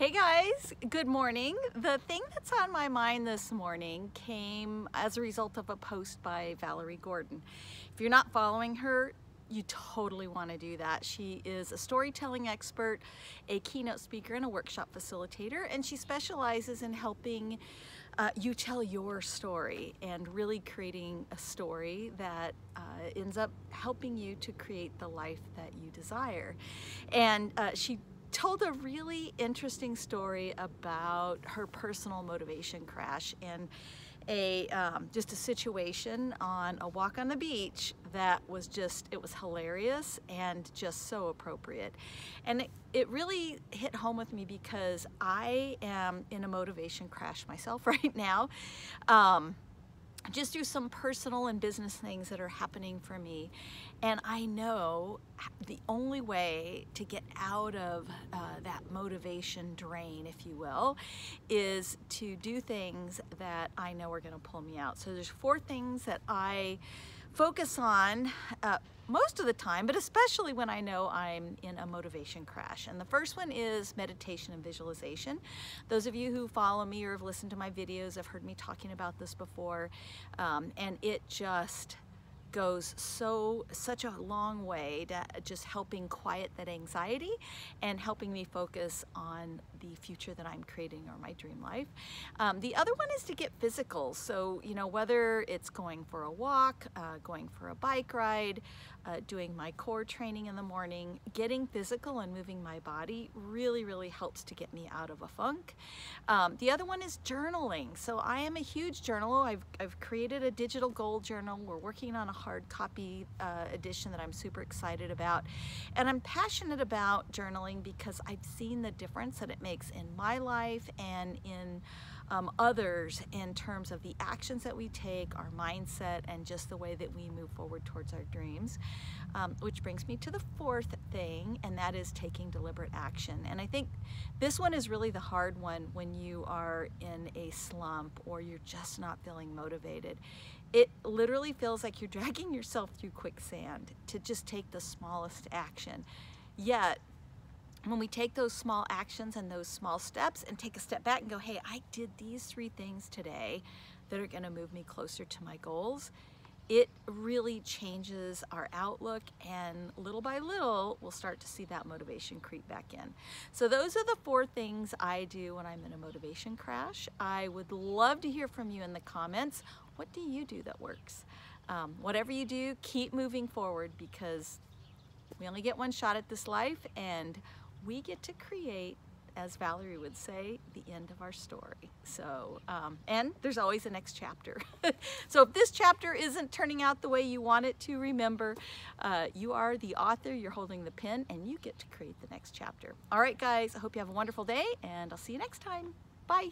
Hey guys, good morning. The thing that's on my mind this morning came as a result of a post by Valerie Gordon. If you're not following her, you totally want to do that. She is a storytelling expert, a keynote speaker, and a workshop facilitator, and she specializes in helping uh, you tell your story and really creating a story that uh, ends up helping you to create the life that you desire. And uh, she told a really interesting story about her personal motivation crash and a um, just a situation on a walk on the beach that was just it was hilarious and just so appropriate. And it, it really hit home with me because I am in a motivation crash myself right now. Um, just do some personal and business things that are happening for me. And I know the only way to get out of uh, that motivation drain, if you will, is to do things that I know are going to pull me out. So there's four things that I focus on uh, most of the time, but especially when I know I'm in a motivation crash. And the first one is meditation and visualization. Those of you who follow me or have listened to my videos have heard me talking about this before, um, and it just goes so such a long way to just helping quiet that anxiety and helping me focus on the future that I'm creating or my dream life. Um, the other one is to get physical. So, you know, whether it's going for a walk, uh, going for a bike ride, uh, doing my core training in the morning, getting physical and moving my body really, really helps to get me out of a funk. Um, the other one is journaling. So I am a huge journaler. I've, I've created a digital goal journal. We're working on a hard copy uh, edition that I'm super excited about. And I'm passionate about journaling because I've seen the difference that it makes in my life and in um, others in terms of the actions that we take, our mindset, and just the way that we move forward towards our dreams. Um, which brings me to the fourth thing, and that is taking deliberate action. And I think this one is really the hard one when you are in a slump or you're just not feeling motivated. It literally feels like you're dragging yourself through quicksand to just take the smallest action. Yet, when we take those small actions and those small steps and take a step back and go, hey, I did these three things today that are going to move me closer to my goals, it really changes our outlook and little by little we'll start to see that motivation creep back in. So those are the four things I do when I'm in a motivation crash. I would love to hear from you in the comments. What do you do that works? Um, whatever you do, keep moving forward because we only get one shot at this life and we get to create as Valerie would say, the end of our story. So, um, and there's always a next chapter. so if this chapter isn't turning out the way you want it to, remember, uh, you are the author, you're holding the pen, and you get to create the next chapter. All right, guys, I hope you have a wonderful day, and I'll see you next time. Bye.